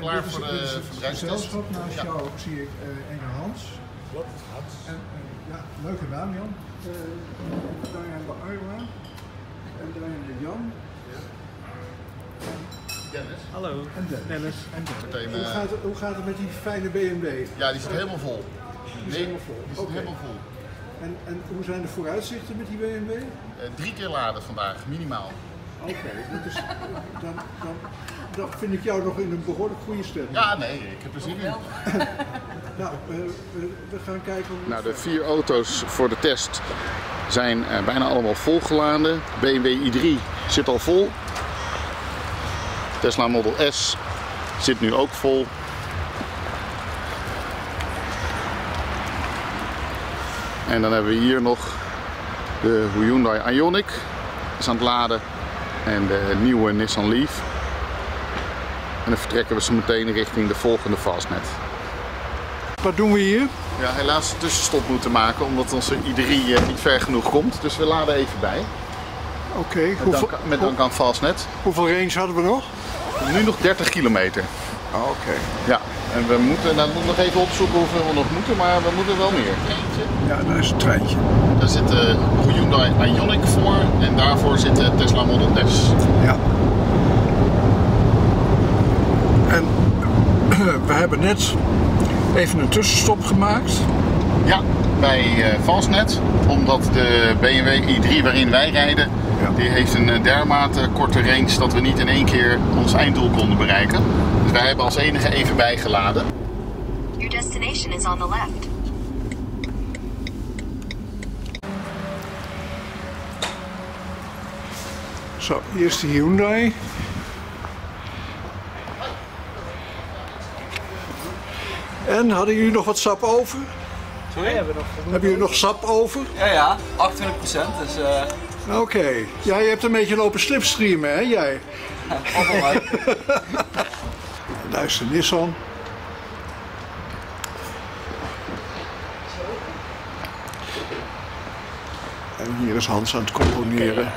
klaar is- voor dit de, is voor het de gezelschap. Naast Ja. jou zie ik eh ene Hans. Wat? Hans? En, en, ja, leuke naam Jan. Eh daar hebben we Arwa. En daar hebben we Jan. Dennis. Hallo, En Dennis. Dennis. En Dennis. Meteen, Hoe, eh, gaat het, hoe gaat het met die fijne BMW? Ja, die zit helemaal vol. is Nee, helemaal vol. Die zit Oké. helemaal vol. En, en hoe zijn de vooruitzichten met die BMW? Eh, drie keer laden vandaag, minimaal. Oké, dat dan, dan, dan vind ik jou nog in een behoorlijk goede stemming. Ja, nee, ik heb er zin in. Nou, eh, we, we gaan kijken hoe Nou, de vier auto's voor de test zijn eh, bijna allemaal volgeladen. BMW i3 zit al vol. Tesla Model S zit nu ook vol. En dan hebben we hier nog de Hyundai Ioniq is aan het laden en de nieuwe Nissan Leaf. En dan vertrekken we zo meteen richting de volgende Fastnet. Wat doen we hier? Ja, helaas een tussenstop moeten maken omdat onze i3 eh, niet ver genoeg komt. Dus we laden even bij. Oké, Met hoeveel, dank, met dank aan Fastnet. hoeveel range hadden we nog? Nu nog 30 kilometer. Oké. Ja, en we moeten, nou, moet nog even opzoeken hoeveel we nog moeten, maar we moeten wel meer. Ja, daar is het treintje. Daar zit de Hyundai Ioniq voor en daarvoor zit de Tesla Model S. Ja. En we hebben net even een tussenstop gemaakt. Ja, bij eh, Fastnet, omdat de BMW i3 waarin wij rijden, Ja. die heeft een eh, dermate korte range dat we niet in één keer ons einddoel konden bereiken. Dus wij hebben als enige even bijgeladen. Your destination is on the left. Zo, hier is de Hyundai. En hadden jullie nog wat sap over? Sorry, hebben we nog Hebben jullie nog sap over? Ja, ja, 28% Dus eh Oké. Ja, je hebt een beetje lopen slipstreamen, hè, jij? is de Nissan. En hier is Hans aan het componeren.